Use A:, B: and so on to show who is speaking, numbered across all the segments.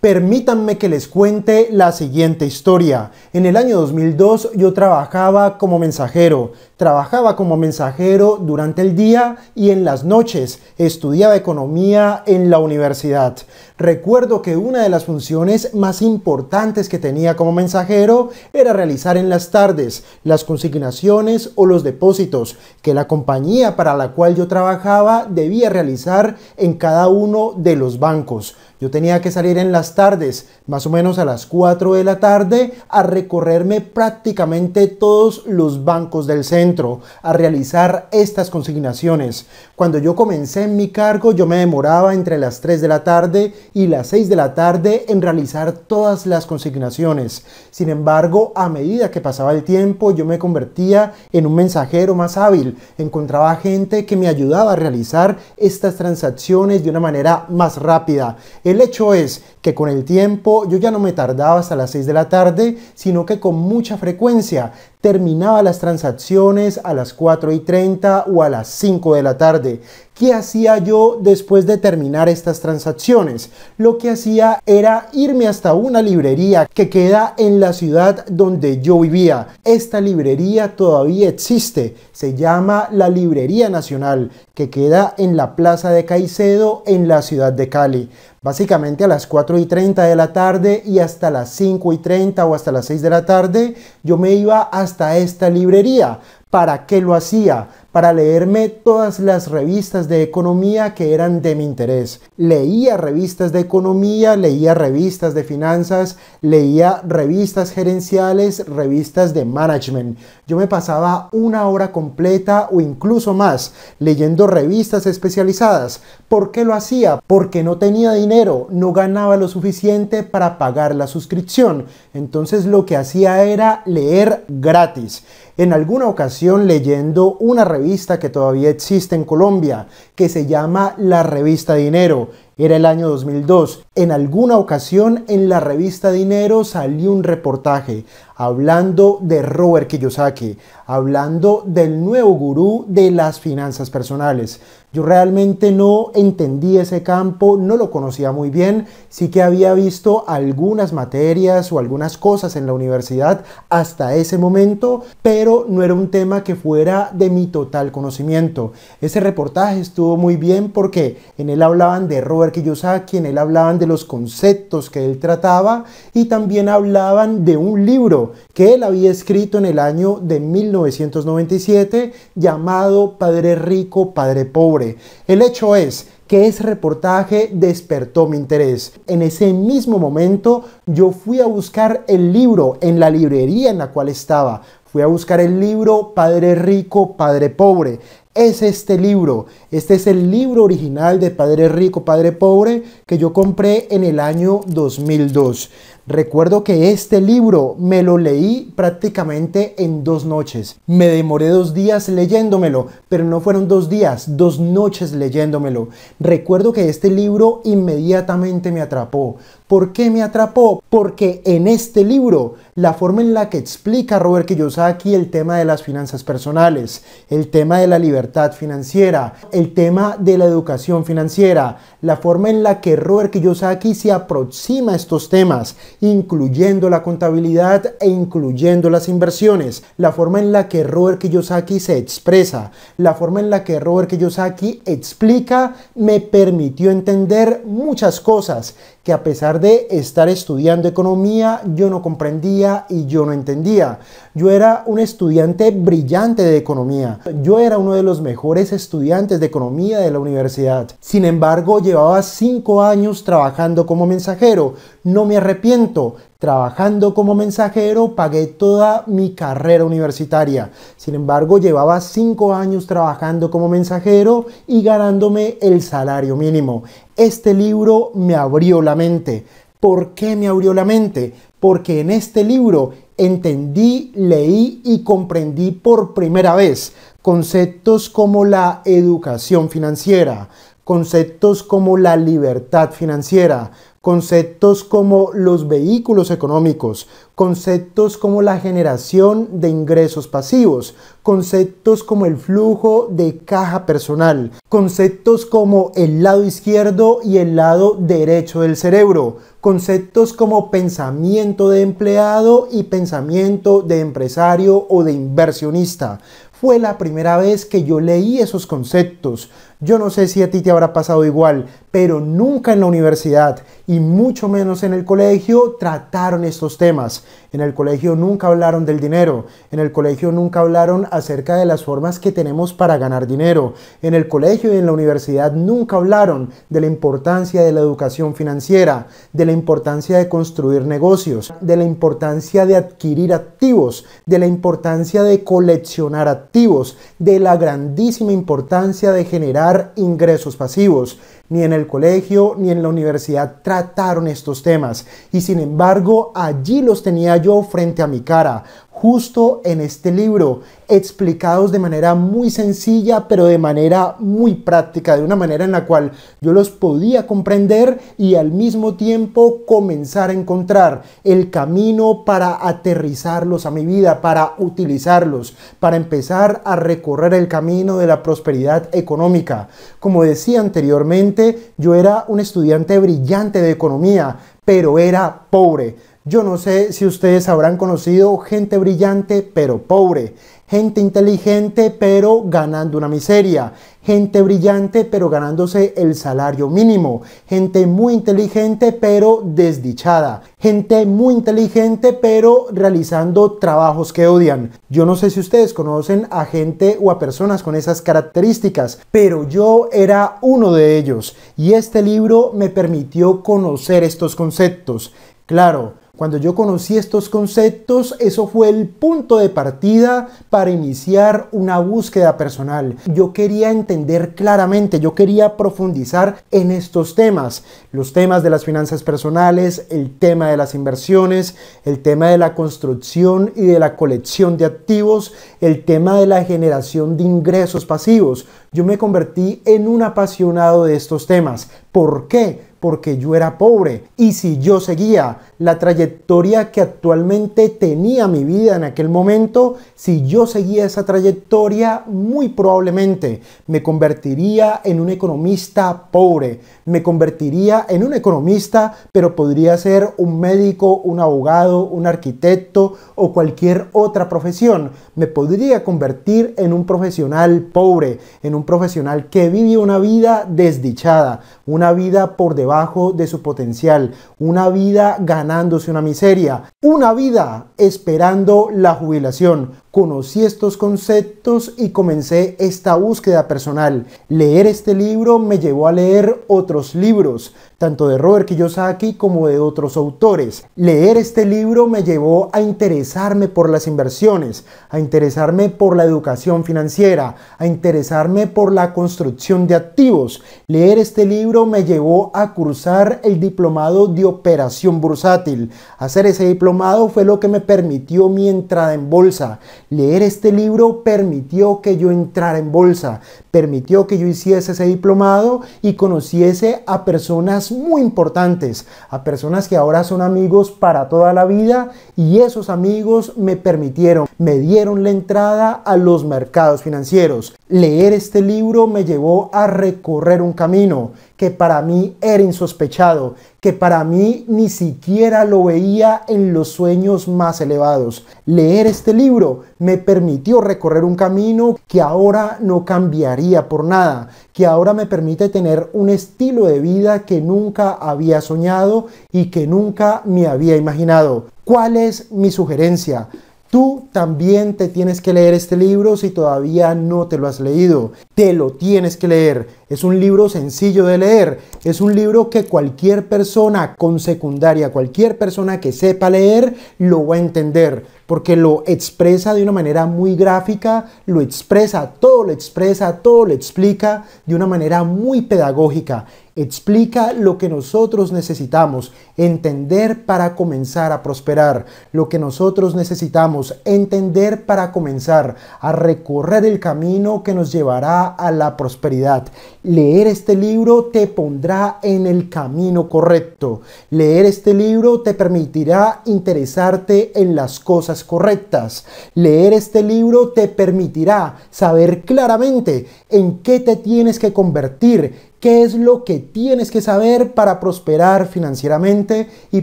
A: Permítanme que les cuente la siguiente historia. En el año 2002 yo trabajaba como mensajero. Trabajaba como mensajero durante el día y en las noches. Estudiaba economía en la universidad. Recuerdo que una de las funciones más importantes que tenía como mensajero era realizar en las tardes las consignaciones o los depósitos que la compañía para la cual yo trabajaba debía realizar en cada uno de los bancos. Yo tenía que salir en las tardes, más o menos a las 4 de la tarde, a recorrerme prácticamente todos los bancos del centro, a realizar estas consignaciones. Cuando yo comencé en mi cargo, yo me demoraba entre las 3 de la tarde y las 6 de la tarde en realizar todas las consignaciones. Sin embargo, a medida que pasaba el tiempo, yo me convertía en un mensajero más hábil. Encontraba gente que me ayudaba a realizar estas transacciones de una manera más rápida. El hecho es que con el tiempo yo ya no me tardaba hasta las 6 de la tarde, sino que con mucha frecuencia terminaba las transacciones a las 4 y 30 o a las 5 de la tarde. ¿Qué hacía yo después de terminar estas transacciones? Lo que hacía era irme hasta una librería que queda en la ciudad donde yo vivía. Esta librería todavía existe, se llama la Librería Nacional, que queda en la Plaza de Caicedo en la ciudad de Cali. Básicamente a las 4 y 30 de la tarde y hasta las 5 y 30 o hasta las 6 de la tarde yo me iba hasta esta librería. ¿Para qué lo hacía? para leerme todas las revistas de economía que eran de mi interés. Leía revistas de economía, leía revistas de finanzas, leía revistas gerenciales, revistas de management. Yo me pasaba una hora completa o incluso más leyendo revistas especializadas. ¿Por qué lo hacía? Porque no tenía dinero, no ganaba lo suficiente para pagar la suscripción. Entonces lo que hacía era leer gratis. En alguna ocasión leyendo una revista que todavía existe en Colombia, que se llama La Revista Dinero. Era el año 2002. En alguna ocasión en la revista Dinero salió un reportaje hablando de Robert Kiyosaki, hablando del nuevo gurú de las finanzas personales. Yo realmente no entendí ese campo, no lo conocía muy bien, sí que había visto algunas materias o algunas cosas en la universidad hasta ese momento, pero no era un tema que fuera de mi total conocimiento. Ese reportaje estuvo muy bien porque en él hablaban de Robert Kiyosaki, en él hablaban de los conceptos que él trataba y también hablaban de un libro que él había escrito en el año de 1997 llamado Padre Rico, Padre Pobre. El hecho es que ese reportaje despertó mi interés. En ese mismo momento yo fui a buscar el libro en la librería en la cual estaba. Fui a buscar el libro Padre Rico, Padre Pobre es este libro. Este es el libro original de Padre Rico, Padre Pobre que yo compré en el año 2002. Recuerdo que este libro me lo leí prácticamente en dos noches. Me demoré dos días leyéndomelo, pero no fueron dos días, dos noches leyéndomelo. Recuerdo que este libro inmediatamente me atrapó. ¿Por qué me atrapó? Porque en este libro, la forma en la que explica Robert Kiyosaki el tema de las finanzas personales, el tema de la libertad financiera, el tema de la educación financiera, la forma en la que Robert Kiyosaki se aproxima a estos temas, incluyendo la contabilidad e incluyendo las inversiones, la forma en la que Robert Kiyosaki se expresa, la forma en la que Robert Kiyosaki explica, me permitió entender muchas cosas que a pesar de estar estudiando economía yo no comprendía y yo no entendía. Yo era un estudiante brillante de economía. Yo era uno de los mejores estudiantes de economía de la universidad. Sin embargo, llevaba cinco años trabajando como mensajero. No me arrepiento. Trabajando como mensajero pagué toda mi carrera universitaria. Sin embargo, llevaba cinco años trabajando como mensajero y ganándome el salario mínimo. Este libro me abrió la mente. ¿Por qué me abrió la mente? Porque en este libro entendí, leí y comprendí por primera vez conceptos como la educación financiera, conceptos como la libertad financiera, conceptos como los vehículos económicos, conceptos como la generación de ingresos pasivos, conceptos como el flujo de caja personal, conceptos como el lado izquierdo y el lado derecho del cerebro, conceptos como pensamiento de empleado y pensamiento de empresario o de inversionista. Fue la primera vez que yo leí esos conceptos. Yo no sé si a ti te habrá pasado igual, pero nunca en la universidad y mucho menos en el colegio trataron estos temas. En el colegio nunca hablaron del dinero, en el colegio nunca hablaron acerca de las formas que tenemos para ganar dinero, en el colegio y en la universidad nunca hablaron de la importancia de la educación financiera, de la importancia de construir negocios, de la importancia de adquirir activos, de la importancia de coleccionar activos, de la grandísima importancia de generar ingresos pasivos. Ni en el colegio ni en la universidad trataron estos temas. Y sin embargo allí los tenía yo frente a mi cara justo en este libro, explicados de manera muy sencilla, pero de manera muy práctica, de una manera en la cual yo los podía comprender y al mismo tiempo comenzar a encontrar el camino para aterrizarlos a mi vida, para utilizarlos, para empezar a recorrer el camino de la prosperidad económica. Como decía anteriormente, yo era un estudiante brillante de economía, pero era pobre yo no sé si ustedes habrán conocido gente brillante pero pobre, gente inteligente pero ganando una miseria, gente brillante pero ganándose el salario mínimo, gente muy inteligente pero desdichada, gente muy inteligente pero realizando trabajos que odian. Yo no sé si ustedes conocen a gente o a personas con esas características, pero yo era uno de ellos. Y este libro me permitió conocer estos conceptos. Claro, cuando yo conocí estos conceptos, eso fue el punto de partida para iniciar una búsqueda personal. Yo quería entender claramente, yo quería profundizar en estos temas, los temas de las finanzas personales, el tema de las inversiones, el tema de la construcción y de la colección de activos, el tema de la generación de ingresos pasivos. Yo me convertí en un apasionado de estos temas. ¿Por qué? Porque yo era pobre. Y si yo seguía la trayectoria que actualmente tenía mi vida en aquel momento, si yo seguía esa trayectoria, muy probablemente me convertiría en un economista pobre. Me convertiría en un economista, pero podría ser un médico, un abogado, un arquitecto o cualquier otra profesión. Me podría convertir en un profesional pobre, en un profesional que vive una vida desdichada, una vida por debajo debajo de su potencial, una vida ganándose una miseria, una vida esperando la jubilación. Conocí estos conceptos y comencé esta búsqueda personal. Leer este libro me llevó a leer otros libros, tanto de Robert Kiyosaki como de otros autores. Leer este libro me llevó a interesarme por las inversiones, a interesarme por la educación financiera, a interesarme por la construcción de activos. Leer este libro me llevó a cursar el diplomado de operación bursátil. Hacer ese diplomado fue lo que me permitió mi entrada en bolsa. Leer este libro permitió que yo entrara en bolsa, permitió que yo hiciese ese diplomado y conociese a personas muy importantes, a personas que ahora son amigos para toda la vida y esos amigos me permitieron, me dieron la entrada a los mercados financieros. Leer este libro me llevó a recorrer un camino que para mí era insospechado, que para mí ni siquiera lo veía en los sueños más elevados. Leer este libro me permitió recorrer un camino que ahora no cambiaría por nada, que ahora me permite tener un estilo de vida que nunca había soñado y que nunca me había imaginado. ¿Cuál es mi sugerencia? Tú también te tienes que leer este libro si todavía no te lo has leído. Te lo tienes que leer. Es un libro sencillo de leer. Es un libro que cualquier persona con secundaria, cualquier persona que sepa leer, lo va a entender. Porque lo expresa de una manera muy gráfica, lo expresa, todo lo expresa, todo lo explica de una manera muy pedagógica explica lo que nosotros necesitamos entender para comenzar a prosperar, lo que nosotros necesitamos entender para comenzar a recorrer el camino que nos llevará a la prosperidad. Leer este libro te pondrá en el camino correcto. Leer este libro te permitirá interesarte en las cosas correctas. Leer este libro te permitirá saber claramente en qué te tienes que convertir qué es lo que tienes que saber para prosperar financieramente y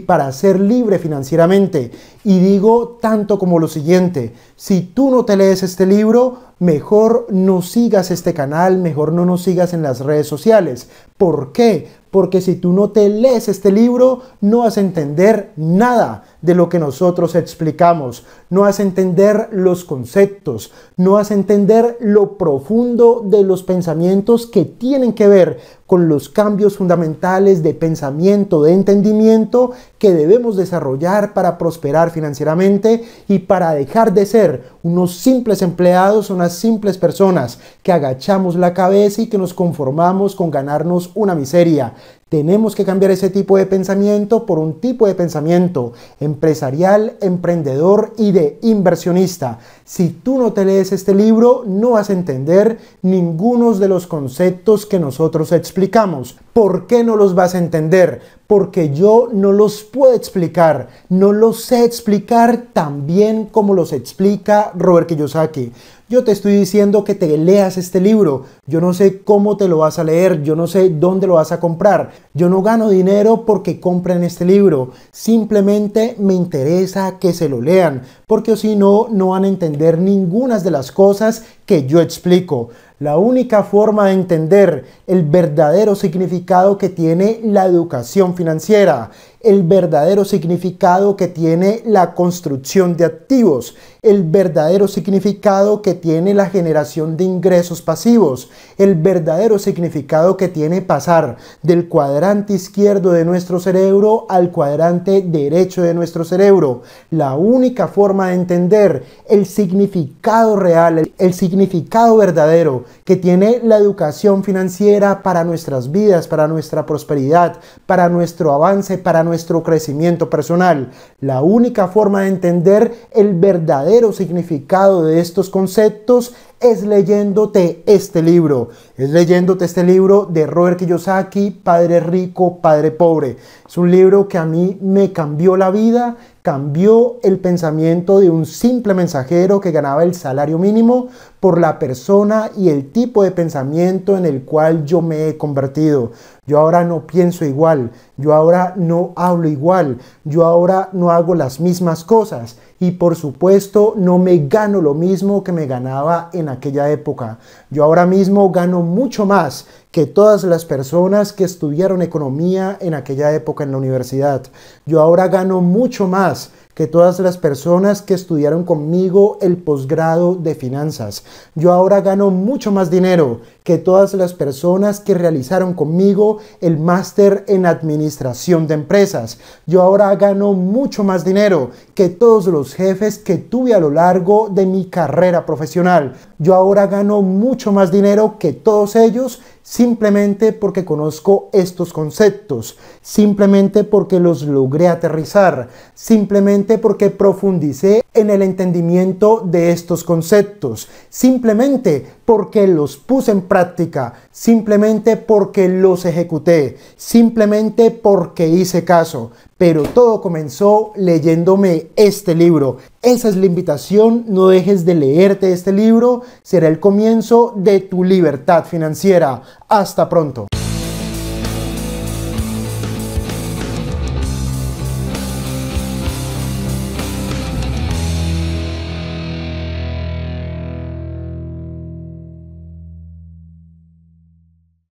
A: para ser libre financieramente. Y digo tanto como lo siguiente, si tú no te lees este libro, mejor no sigas este canal, mejor no nos sigas en las redes sociales. ¿Por qué? Porque si tú no te lees este libro, no vas a entender nada de lo que nosotros explicamos, no a entender los conceptos, no a entender lo profundo de los pensamientos que tienen que ver con los cambios fundamentales de pensamiento, de entendimiento que debemos desarrollar para prosperar financieramente y para dejar de ser unos simples empleados, unas simples personas que agachamos la cabeza y que nos conformamos con ganarnos una miseria. Tenemos que cambiar ese tipo de pensamiento por un tipo de pensamiento empresarial, emprendedor y de inversionista. Si tú no te lees este libro, no vas a entender ninguno de los conceptos que nosotros explicamos. ¿Por qué no los vas a entender? Porque yo no los puedo explicar. No los sé explicar tan bien como los explica Robert Kiyosaki. Yo te estoy diciendo que te leas este libro. Yo no sé cómo te lo vas a leer, yo no sé dónde lo vas a comprar. Yo no gano dinero porque compren este libro. Simplemente me interesa que se lo lean, porque si no, no van a entender ninguna de las cosas que yo explico. La única forma de entender el verdadero significado que tiene la educación financiera, el verdadero significado que tiene la construcción de activos, el verdadero significado que tiene la generación de ingresos pasivos, el verdadero significado que tiene pasar del cuadrante izquierdo de nuestro cerebro al cuadrante derecho de nuestro cerebro. La única forma de entender el significado real, el significado verdadero que tiene la educación financiera para nuestras vidas, para nuestra prosperidad, para nuestro avance, para nuestro crecimiento personal. La única forma de entender el verdadero significado de estos conceptos es leyéndote este libro. Es leyéndote este libro de Robert Kiyosaki, Padre Rico, Padre Pobre. Es un libro que a mí me cambió la vida, cambió el pensamiento de un simple mensajero que ganaba el salario mínimo por la persona y el tipo de pensamiento en el cual yo me he convertido. Yo ahora no pienso igual, yo ahora no hablo igual, yo ahora no hago las mismas cosas y por supuesto no me gano lo mismo que me ganaba en aquella época. Yo ahora mismo gano mucho más que todas las personas que estudiaron economía en aquella época en la universidad. Yo ahora gano mucho que todas las personas que estudiaron conmigo el posgrado de finanzas. Yo ahora gano mucho más dinero que todas las personas que realizaron conmigo el máster en administración de empresas. Yo ahora gano mucho más dinero que todos los jefes que tuve a lo largo de mi carrera profesional. Yo ahora gano mucho más dinero que todos ellos simplemente porque conozco estos conceptos, simplemente porque los logré aterrizar, simplemente porque profundicé en el entendimiento de estos conceptos, simplemente porque los puse en práctica, simplemente porque los ejecuté, simplemente porque hice caso. Pero todo comenzó leyéndome este libro. Esa es la invitación, no dejes de leerte este libro, será el comienzo de tu libertad financiera. Hasta pronto.